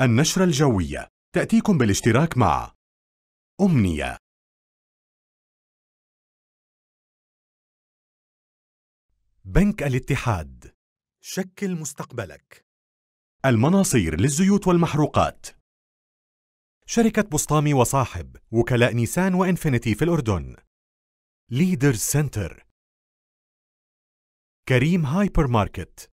النشرة الجوية. تأتيكم بالاشتراك مع أمنية. بنك الاتحاد. شكل مستقبلك. المناصير للزيوت والمحروقات. شركة بسطامي وصاحب وكلاء نيسان وإنفينيتي في الأردن. ليدرز سنتر. كريم هايبر ماركت.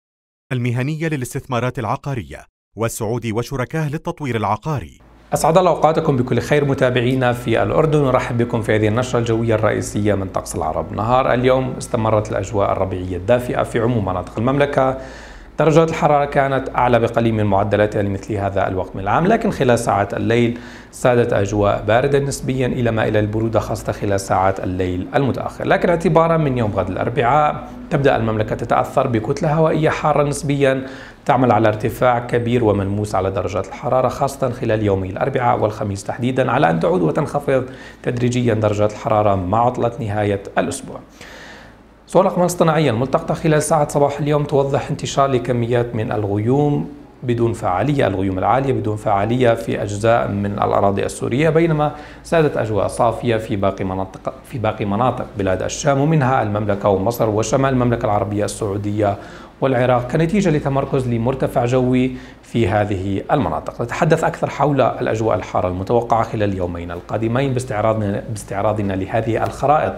المهنية للاستثمارات العقارية. والسعودي وشركاه للتطوير العقاري. أسعد الله أوقاتكم بكل خير متابعينا في الأردن. ونرحب بكم في هذه النشرة الجوية الرئيسية من طقس العرب. نهار اليوم استمرت الأجواء الربيعية الدافئة في عموم مناطق المملكة. درجات الحرارة كانت أعلى بقليل من معدلاتها لمثل هذا الوقت من العام لكن خلال ساعات الليل سادت أجواء باردة نسبيا إلى ما إلى البرودة خاصة خلال ساعات الليل المتأخر لكن اعتبارا من يوم غد الأربعاء تبدأ المملكة تتأثر بكتلة هوائية حارة نسبيا تعمل على ارتفاع كبير وملموس على درجات الحرارة خاصة خلال يومي الأربعاء والخميس تحديدا على أن تعود وتنخفض تدريجيا درجات الحرارة مع عطلة نهاية الأسبوع. صور الأقمار الصناعية الملتقطة خلال ساعة صباح اليوم توضح انتشار لكميات من الغيوم بدون فعالية الغيوم العالية بدون فعالية في أجزاء من الأراضي السورية بينما سادت أجواء صافية في باقي مناطق في باقي مناطق بلاد الشام ومنها المملكة ومصر وشمال المملكة العربية السعودية والعراق كنتيجة لتمركز لمرتفع جوي في هذه المناطق. نتحدث أكثر حول الأجواء الحارة المتوقعة خلال اليومين القادمين باستعراضنا, باستعراضنا لهذه الخرائط.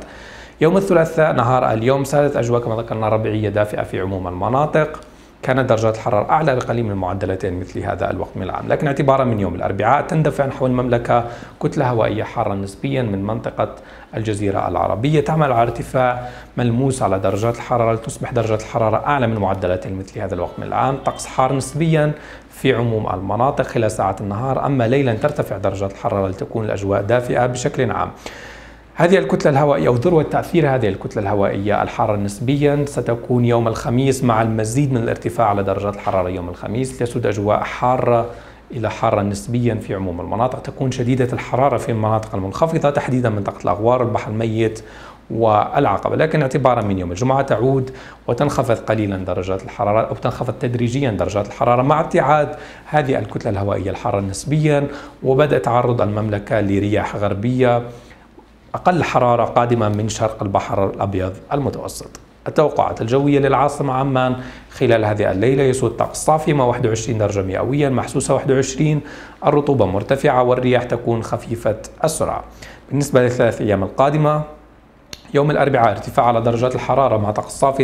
يوم الثلاثاء نهار اليوم سادت أجواء كما ذكرنا ربيعية دافئة في عموم المناطق. كانت درجات الحرارة أعلى بقليل من المعدلتين مثل هذا الوقت من العام. لكن اعتبارا من يوم الأربعاء تندفع نحو المملكة كتلة هوائية حارة نسبيا من منطقة الجزيرة العربية. تعمل على ارتفاع ملموس على درجات الحرارة لتصبح درجات الحرارة أعلى من معدلاتين مثل هذا الوقت من العام. طقس حار نسبيا في عموم المناطق خلال ساعات النهار. أما ليلا ترتفع درجات الحرارة لتكون الأجواء دافئة بشكل عام. هذه الكتلة الهوائية أو ذروة تأثير هذه الكتلة الهوائية الحارة نسبيا ستكون يوم الخميس مع المزيد من الارتفاع على درجات الحرارة يوم الخميس تسود أجواء حارة إلى حارة نسبيا في عموم المناطق تكون شديدة الحرارة في المناطق المنخفضة تحديدا منطقة الأغوار البحر الميت والعقبة لكن اعتبارا من يوم الجمعة تعود وتنخفض قليلا درجات الحرارة أو تنخفض تدريجيا درجات الحرارة. مع ابتعاد هذه الكتلة الهوائية الحارة نسبيا وبدأ تعرض المملكة لرياح غربية أقل حرارة قادمة من شرق البحر الأبيض المتوسط. التوقعات الجوية للعاصمة عمان خلال هذه الليلة يسود طقس صافمة 21 درجة مئويا محسوسة 21 الرطوبة مرتفعة والرياح تكون خفيفة السرعة. بالنسبة للثلاث أيام القادمة يوم الأربعاء ارتفاع على درجات الحرارة مع طقس صافي